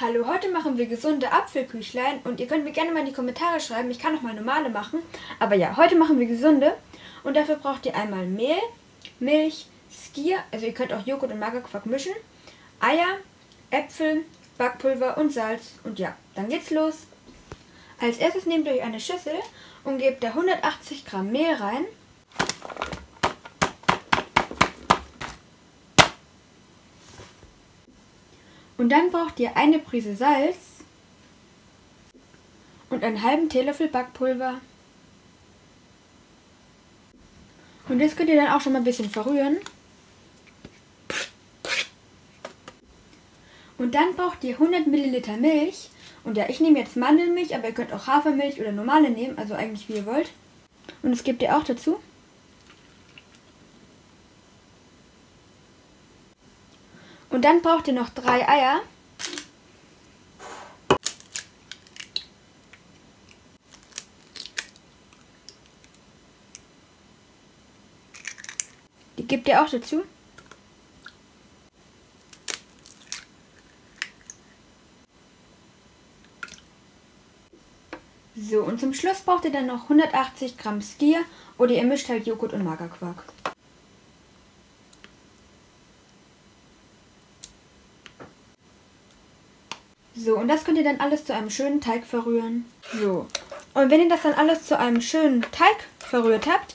Hallo, heute machen wir gesunde Apfelküchlein und ihr könnt mir gerne mal in die Kommentare schreiben. Ich kann auch mal normale machen. Aber ja, heute machen wir gesunde und dafür braucht ihr einmal Mehl, Milch, Skier, also ihr könnt auch Joghurt und Magerquark mischen, Eier, Äpfel, Backpulver und Salz. Und ja, dann geht's los. Als erstes nehmt ihr euch eine Schüssel und gebt da 180 Gramm Mehl rein. Und dann braucht ihr eine Prise Salz und einen halben Teelöffel Backpulver. Und das könnt ihr dann auch schon mal ein bisschen verrühren. Und dann braucht ihr 100 Milliliter Milch. Und ja, ich nehme jetzt Mandelmilch, aber ihr könnt auch Hafermilch oder normale nehmen, also eigentlich wie ihr wollt. Und das gebt ihr auch dazu. Und dann braucht ihr noch drei Eier. Die gebt ihr auch dazu. So, und zum Schluss braucht ihr dann noch 180 Gramm Skier oder ihr mischt halt Joghurt und Magerquark. So, und das könnt ihr dann alles zu einem schönen Teig verrühren. So, und wenn ihr das dann alles zu einem schönen Teig verrührt habt,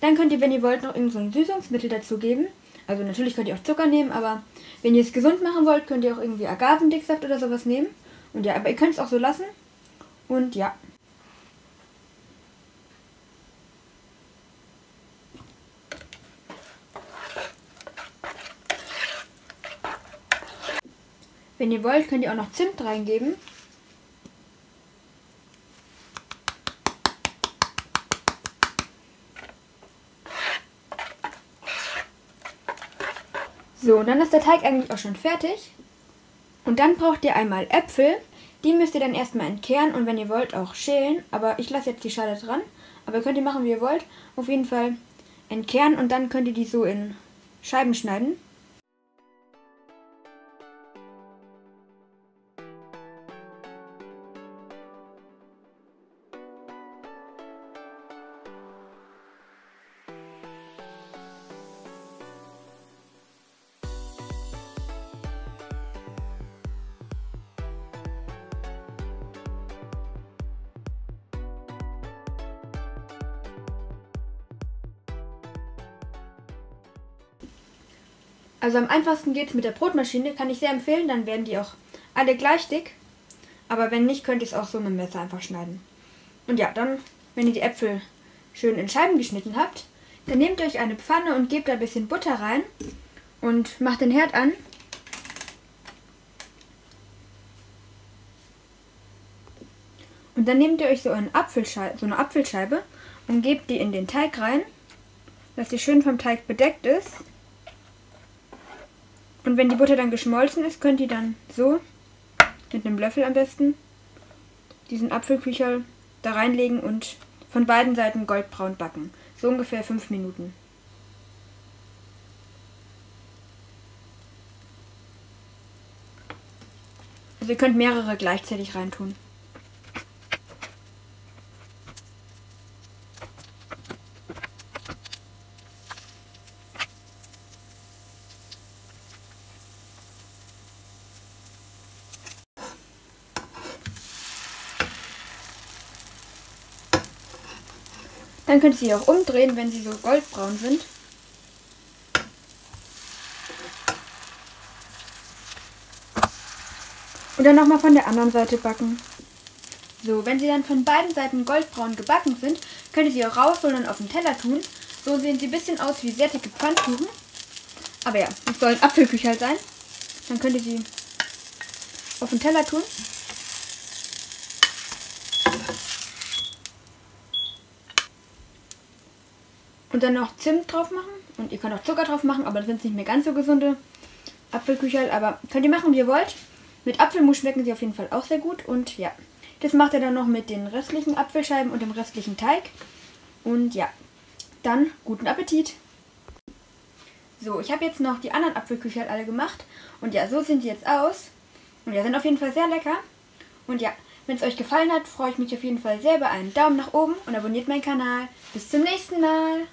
dann könnt ihr, wenn ihr wollt, noch irgendein so Süßungsmittel dazugeben. Also natürlich könnt ihr auch Zucker nehmen, aber wenn ihr es gesund machen wollt, könnt ihr auch irgendwie Agavendicksaft oder sowas nehmen. Und ja, aber ihr könnt es auch so lassen. Und ja. Wenn ihr wollt, könnt ihr auch noch Zimt reingeben. So, und dann ist der Teig eigentlich auch schon fertig. Und dann braucht ihr einmal Äpfel. Die müsst ihr dann erstmal entkehren und wenn ihr wollt auch schälen. Aber ich lasse jetzt die Schale dran. Aber könnt ihr machen, wie ihr wollt. Auf jeden Fall entkehren und dann könnt ihr die so in Scheiben schneiden. Also am einfachsten geht es mit der Brotmaschine, kann ich sehr empfehlen, dann werden die auch alle gleich dick. Aber wenn nicht, könnt ihr es auch so mit dem Messer einfach schneiden. Und ja, dann, wenn ihr die Äpfel schön in Scheiben geschnitten habt, dann nehmt euch eine Pfanne und gebt da ein bisschen Butter rein und macht den Herd an. Und dann nehmt ihr euch so, eine Apfelscheibe, so eine Apfelscheibe und gebt die in den Teig rein, dass die schön vom Teig bedeckt ist. Und wenn die Butter dann geschmolzen ist, könnt ihr dann so, mit einem Löffel am besten, diesen Apfelküchel da reinlegen und von beiden Seiten goldbraun backen. So ungefähr 5 Minuten. Also ihr könnt mehrere gleichzeitig reintun. Dann könnt ihr sie auch umdrehen, wenn sie so goldbraun sind. Und dann nochmal von der anderen Seite backen. So, wenn sie dann von beiden Seiten goldbraun gebacken sind, könnt ihr sie auch rausholen und auf den Teller tun. So sehen sie ein bisschen aus wie sehr dicke Pfannkuchen. Aber ja, es soll ein Apfelküchel sein. Dann könnt ihr sie auf den Teller tun. Und dann noch Zimt drauf machen. Und ihr könnt auch Zucker drauf machen, aber das sind nicht mehr ganz so gesunde Apfelküchel. Aber könnt ihr machen, wie ihr wollt. Mit Apfelmus schmecken sie auf jeden Fall auch sehr gut. Und ja, das macht ihr dann noch mit den restlichen Apfelscheiben und dem restlichen Teig. Und ja, dann guten Appetit. So, ich habe jetzt noch die anderen Apfelküchel alle gemacht. Und ja, so sehen die jetzt aus. Und ja, sind auf jeden Fall sehr lecker. Und ja, wenn es euch gefallen hat, freue ich mich auf jeden Fall sehr über einen Daumen nach oben und abonniert meinen Kanal. Bis zum nächsten Mal.